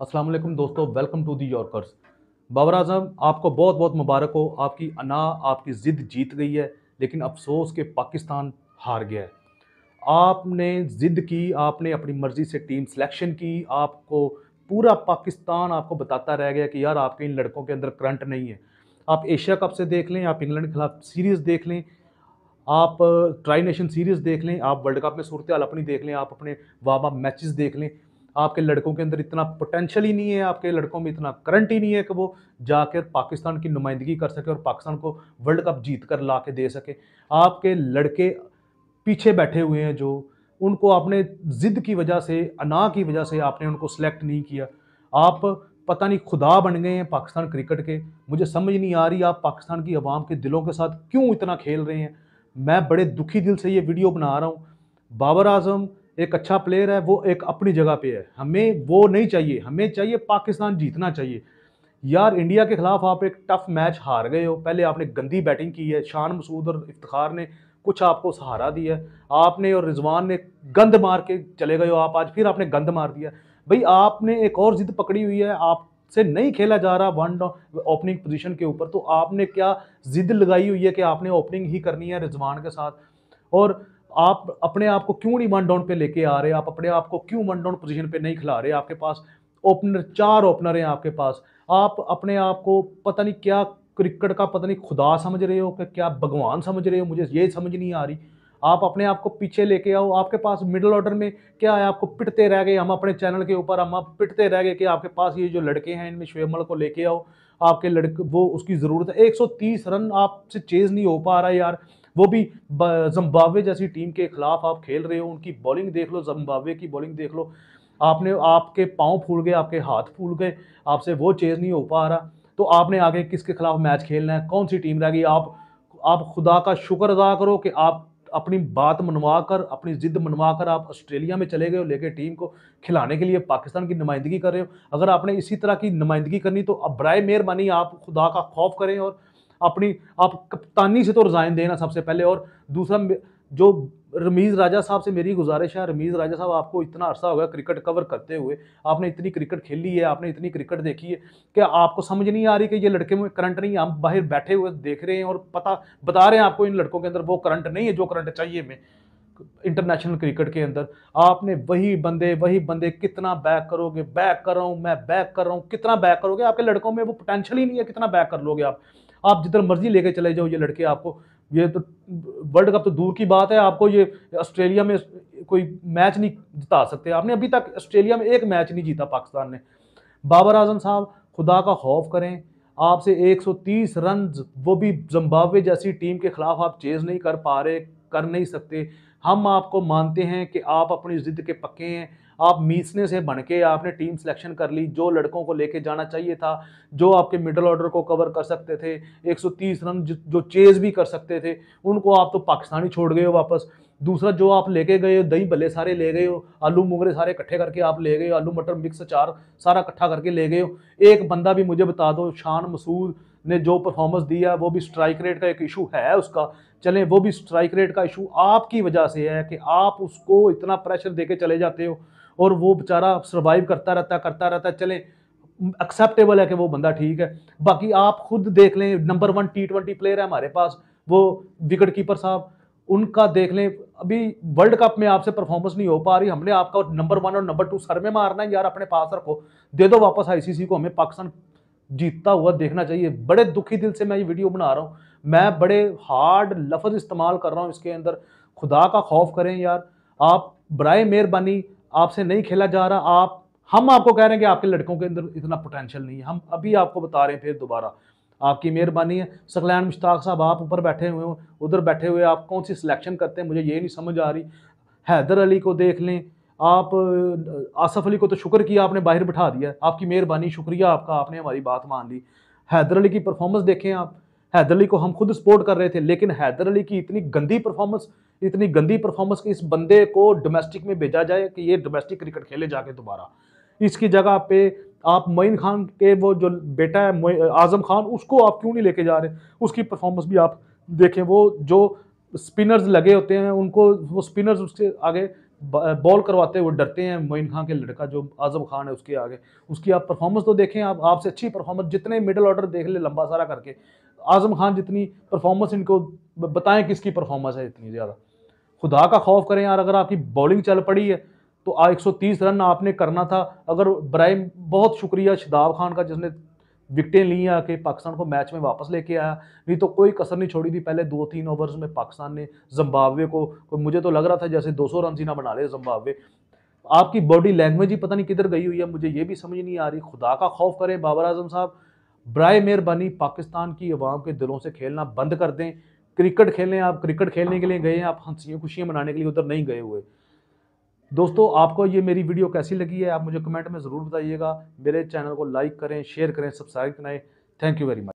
अस्सलाम वालेकुम दोस्तों welcome to the Yorkers Babar Azam, आपको बहुत बहुत मुबारक हो। आपकी अना, आपकी ज़िद जीत गई है, लेकिन अफसोस के पाकिस्तान हार गया है। आपने ज़िद की, आपने अपनी मर्ज़ी से टीम सिलेक्शन की। आपको पूरा पाकिस्तान आपको बताता रह गया कि यार, आपके इन लड़कों के अंदर करंट नहीं है। आप एशिया कप से देख लें, आप इंग्लैंड के खिलाफ सीरीज़ देख लें। आप ट्राई नेशन सीरीज़ देख लें। आप वर्ल्ड कप में सूरत हाल अपनी देख लें। आप अपने वार्म अप मैचेस देख लें। आपके लड़कों के अंदर इतना पोटेंशियल ही नहीं है, आपके लड़कों में इतना करंट ही नहीं है कि वो जाकर पाकिस्तान की नुमाइंदगी कर सके और पाकिस्तान को वर्ल्ड कप जीत कर ला के दे सके। आपके लड़के पीछे बैठे हुए हैं जो, उनको आपने ज़िद की वजह से अना की वजह से आपने उनको सेलेक्ट नहीं किया। आप पता नहीं खुदा बन गए हैं पाकिस्तान क्रिकेट के। मुझे समझ नहीं आ रही आप पाकिस्तान की आवाम के दिलों के साथ क्यों इतना खेल रहे हैं। मैं बड़े दुखी दिल से ये वीडियो बना रहा हूँ। बाबर आज़म एक अच्छा प्लेयर है, वो एक अपनी जगह पे है। हमें वो नहीं चाहिए। हमें चाहिए पाकिस्तान जीतना चाहिए। यार, इंडिया के खिलाफ आप एक टफ मैच हार गए हो। पहले आपने गंदी बैटिंग की है, शान मसूद और इफ्तार ने कुछ आपको सहारा दिया आपने और रिजवान ने गंद मार के चले गए हो आप आज, फिर आपने गंद मार दिया। भाई, आपने एक और जिद पकड़ी हुई है आप से नहीं खेला जा रहा वन ओपनिंग पोजीशन के ऊपर। तो आपने क्या जिद लगाई हुई है कि आपने ओपनिंग ही करनी है रिजवान के साथ? और आप अपने आप को क्यों नहीं वन डाउन पे लेके आ रहे? आप अपने आप को क्यों वन डाउन पोजीशन पे नहीं खिला रहे? आपके पास ओपनर चार ओपनर हैं आपके पास। आप अपने आप को पता नहीं क्या क्रिकेट का पता नहीं खुदा समझ रहे हो कि क्या भगवान समझ रहे हो? मुझे ये समझ नहीं आ रही। आप अपने आप को पीछे लेके आओ। आपके पास मिडल ऑर्डर में क्या है? आपको पिटते रह गए। हम अपने चैनल के ऊपर हम पिटते रह गए कि आपके पास ये जो लड़के हैं, इनमें शुएमल को लेके आओ। आपके लड़के, वो उसकी ज़रूरत है। 130 रन आपसे चेज़ नहीं हो पा रहा यार। वो भी जम्बावे जैसी टीम के खिलाफ आप खेल रहे हो, उनकी बॉलिंग देख लो जम्बावे की बॉलिंग देख लो। आपने, आपके पाँव फूल गए, आपके हाथ फूल गए, आपसे वो चेज़ नहीं हो पा रहा। तो आपने आगे किसके खिलाफ मैच खेलना है? कौन सी टीम रह गई आप आप खुदा का शुक्र अदा करो कि आप अपनी बात मनवा कर, अपनी ज़िद मनवा कर आप ऑस्ट्रेलिया में चले गए हो लेके टीम को खिलाने के लिए पाकिस्तान की नुमाइंदगी कर रहे हो। अगर आपने इसी तरह की नुमाइंदगी करनी तो अब बर मेहरबानी आप खुदा का खौफ करें और अपनी, आप कप्तानी से तो रिज़ाइन देना सबसे पहले और दूसरा जो रमीज़ राजा साहब से मेरी गुजारिश है, रमीज़ राजा साहब आपको इतना अरसा हो गया क्रिकेट कवर करते हुए, आपने इतनी क्रिकेट खेली है, आपने इतनी क्रिकेट देखी है कि आपको समझ नहीं आ रही कि ये लड़के में करंट नहीं है, हम बाहर बैठे हुए देख रहे हैं और पता, बता रहे हैं आपको इन लड़कों के अंदर वो करंट नहीं है, जो करंट चाहिए हमें, इंटरनेशनल क्रिकेट के अंदर। आपने वही बंदे वही बंदे कितना बैक करोगे, बैक कर रहा हूँ मैं, बैक कर रहा हूँ, कितना बैक करोगे? आपके लड़कों में वो पोटेंशियल ही नहीं है, कितना बैक कर लोगे आप? आप जिधर मर्ज़ी लेके चले जाओ ये लड़के आपको। ये तो वर्ल्ड कप तो दूर की बात है, आपको ये ऑस्ट्रेलिया में कोई मैच नहीं जिता सकते। आपने अभी तक ऑस्ट्रेलिया में एक मैच नहीं जीता पाकिस्तान ने। बाबर आज़म साहब, खुदा का खौफ करें, आपसे 130 रन वो भी जम्बावे जैसी टीम के खिलाफ आप चेज़ नहीं कर पा रहे, कर नहीं सकते। हम आपको मानते हैं कि आप अपनी ज़िद के पक्के हैं आप मीसने से बन के आपने टीम सिलेक्शन कर ली, जो लड़कों को लेके जाना चाहिए था, जो आपके मिडल ऑर्डर को कवर कर सकते थे 130 रन जो चेज भी कर सकते थे, उनको आप तो पाकिस्तानी छोड़ गए हो वापस। दूसरा, जो आप लेके गए हो, दही भले सारे ले गए हो, आलू मुगरे सारे इकट्ठे करके आप ले गए हो, आलू मटर मिक्स चार सारा इकट्ठा करके ले गए हो। एक बंदा भी मुझे बता दो, शान मसूद ने जो परफॉर्मेंस दिया, वो भी स्ट्राइक रेट का एक इशू है उसका। चलें, वो भी स्ट्राइक रेट का इशू आपकी वजह से है कि आप उसको इतना प्रेशर दे चले जाते हो। और वो बेचारा सर्वाइव करता रहता करता रहता, चले एक्सेप्टेबल है कि वो बंदा ठीक है। बाकी आप खुद देख लें number one T twenty player है हमारे पास, वो विकेट कीपर साहब, उनका देख लें, अभी वर्ल्ड कप में आपसे परफॉर्मेंस नहीं हो पा रही, हमने आपका नंबर वन और नंबर टू सर में मारना है, यार अपने पास रखो। दे दो वापस आईसीसी को, हमें पाकिस्तान जीतता हुआ देखना चाहिए। बड़े दुखी दिल से मैं ये वीडियो बना रहा हूँ। मैं बड़े हार्ड लफज इस्तेमाल कर रहा हूँ इसके अंदर। खुदा का खौफ करें यार। आप बर मेहरबानी आपसे नहीं खेला जा रहा, आप, हम आपको कह रहे हैं कि आपके लड़कों के अंदर इतना पोटेंशियल नहीं है। हम अभी आपको बता रहे हैं फिर दोबारा। आपकी मेहरबानी है। सकलैन मुश्ताक साहब, आप ऊपर बैठे हुए हो, उधर बैठे हुए आप कौन सी सिलेक्शन करते हैं? मुझे ये नहीं समझ आ रही। हैदर अली को देख लें। आप, आसफ अली को तो शुक्र किया आपने बाहर बिठा दिया। आपकी मेहरबानी, शुक्रिया आपका, आपने हमारी बात मान ली। हैदर अली की परफॉर्मेंस देखें आप। हैदर अली को हम खुद सपोर्ट कर रहे थे, लेकिन हैदर अली की इतनी गंदी परफॉर्मेंस इतनी गंदी परफॉर्मेंस कि इस बंदे को डोमेस्टिक में भेजा जाए कि ये डोमेस्टिक क्रिकेट खेले जाके दोबारा। इसकी जगह पे आप मोइन खान के वो जो बेटा है आज़म खान, उसको आप क्यों नहीं लेके जा रहे? उसकी परफॉर्मेंस भी आप देखें, वो जो स्पिनर्स लगे होते हैं, उनको वो स्पिनर्स उसके आगे बॉल करवाते हुए डरते हैं मोइन खान के लड़का जो आज़म खान है उसके आगे। उसकी आप परफॉर्मेंस तो देखें, आप, आपसे अच्छी परफॉर्मेंस जितने मिडिल ऑर्डर देख ले लंबा सारा करके आज़म खान जितनी परफॉर्मेंस इनको बताएँ किसकी परफॉर्मेंस है इतनी ज़्यादा। खुदा का खौफ करें यार, अगर आपकी बॉलिंग चल पड़ी है तो सौ तीस रन आपने करना था। अगर ब्राइम, बहुत शुक्रिया शदाब खान का, जिसने विकटें ली आके पाकिस्तान को मैच में वापस लेके आया। नहीं तो कोई कसर नहीं छोड़ी थी पहले दो तीन ओवर्स में पाकिस्तान ने जम्बावे को। मुझे तो लग रहा था जैसे 200 रन ही बना ले जम्बावे आपकी बॉडी लैंग्वेज ही पता नहीं किधर गई हुई है, मुझे ये भी समझ नहीं आ रही। खुदा का खौफ करें बाबर आज़म साहब। ब्राय मेहरबानी, पाकिस्तान की आवाम के दिलों से खेलना बंद कर दें। क्रिकेट खेलें आप, क्रिकेट खेलने के लिए गए हैं, आप हंसियाँ खुशियाँ मनाने के लिए उधर नहीं गए हुए। दोस्तों, आपको ये मेरी वीडियो कैसी लगी है, आप मुझे कमेंट में ज़रूर बताइएगा। मेरे चैनल को लाइक करें, शेयर करें, सब्सक्राइब करें। Thank you very much.